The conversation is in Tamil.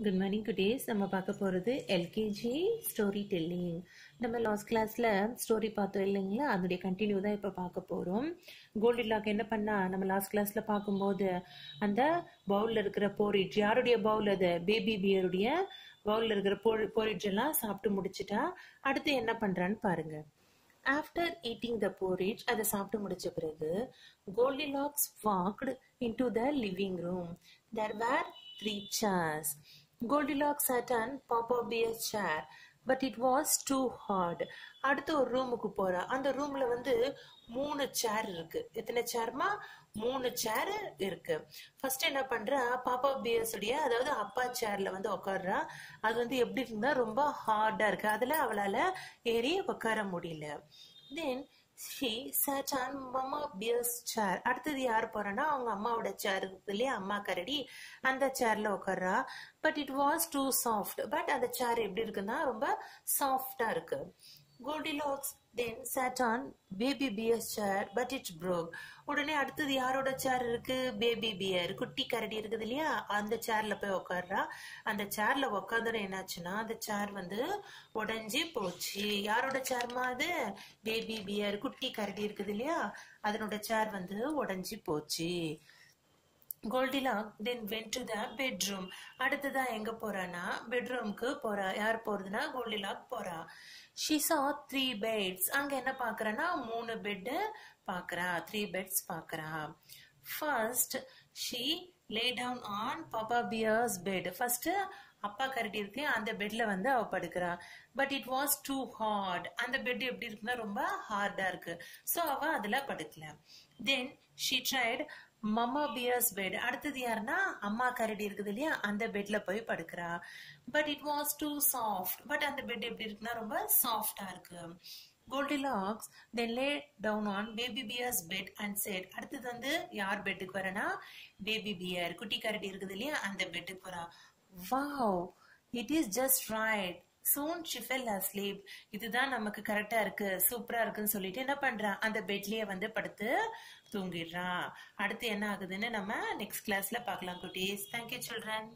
குட் மார்னிங் குட்டீஸ் நம்ம பார்க்க போகிறது எல்கேஜி ஸ்டோரி டெல்லிங் நம்ம லாஸ்ட் கிளாஸில் ஸ்டோரி பார்த்தோம் இல்லைங்களா? அதனுடைய கண்டினியூ தான் இப்போ பார்க்க போகிறோம் கோல்டு லாக் என்ன பண்ணா நம்ம லாஸ்ட் கிளாஸில் பார்க்கும்போது அந்த பவுலில் இருக்கிற போரிட்ஜ் யாருடைய பவுல் அது? பேபி பியருடைய பவுலில் இருக்கிற போ போரிட்ஜ் எல்லாம் சாப்பிட்டு முடிச்சிட்டா அடுத்து என்ன பண்ணுறான்னு பாருங்க. ஆஃப்டர் ஈட்டிங் த போரிட்ஜ் அதை சாப்பிட்டு முடிச்ச பிறகு Goldilocks walked into the living room there where three chairs Goldilock sat papa Papa chair chair but it was too hard அடுத்து ஒரு ரூமுக்கு போறா. அந்த ரூம்ல வந்து மூணு சேர் இருக்கு. எத்தனை சேர்மா மூணு சேர் இருக்கு. ஃபர்ஸ்ட் என்ன பண்றா? பாப்பா பியர்ஸ் உடைய அதாவது அப்பா சேர்ல வந்து உட்காடுறா அது வந்து எப்படி இருந்தா ரொம்ப ஹார்டா இருக்கு. அதுல அவளால ஏறி உட்கார முடியல. Then she sat on mama bear's chair. அடுத்தது யார் போறான்னா அவங்க அம்மாவோட சேர் இல்லையா? அம்மா கரடி. அந்த சேர்ல உட்கார்றா but it was too soft but அந்த சேர் எப்படி இருக்குன்னா ரொம்ப சாஃப்டா இருக்கு. Goldilocks then sat on baby bear's chair but it's broke உடனே அடுத்தது யாரோட சேர் இருக்கு? பேபி பியர் குட்டி கரடி இருக்குது இல்லையா? அந்த சேர்ல போய் உட்காடுறா அந்த சேர்ல உட்காந்துட என்னாச்சுன்னா அந்த சேர் வந்து உடஞ்சி போச்சு. யாரோட சேர்மா அது? பேபி பியர் குட்டி கரடி இருக்குது இல்லையா? அதனோட சேர் வந்து உடஞ்சி போச்சு. Goldilock then went to the bedroom அடுத்ததா எங்க போறானா பெட்ரூம்க்கு போறா. யார் போறதுன்னா கோல்டிலாக் போறா. ஷி சா த்ரீ பெட்ஸ் அங்க என்ன பாக்குறனா மூணு பெட் பாக்குறா. த்ரீ பெட்ஸ் பாக்குறா. First she lay down on papa bear's bed first அப்பா கரடி இருக்கு. அந்த பெட்ல வந்து அவ படுக்கிறா. But it was too hard அந்த பெட் எப்படி இருக்குன்னா ரொம்ப ஹார்டா இருக்கு. ஸோ அவ அதுல படுக்கல. Then she tried mama bear's bed அடுத்தது யாருன்னா அம்மா கரடி இருக்குது இல்லையா அந்த பெட்ல போய் படுக்கிறா. But it was too soft but அந்த பெட் எப்படி இருக்குன்னா ரொம்ப சாஃப்டா இருக்கு. Goldilocks then lay down on baby bear's bed and said அடுத்தது வந்து யார் பெட்டுக்கு வரனா பேபி பியர் குட்டி கரடி இருக்குது இல்லையா அந்த பெட்டுக்கு வரா wow it is just right soon she fell asleep இதுதான் நமக்கு கரெக்டா இருக்கு சூப்பரா இருக்குன்னு சொல்லிட்டு என்ன பண்றான் அந்த பெட்லயே வந்து படுத்து தூங்கிடுறான் அடுத்து என்ன ஆகுதுன்னு நம்ம நெக்ஸ்ட் கிளாஸ்ல பார்க்கலாம் குட்டீஸ். Thank you children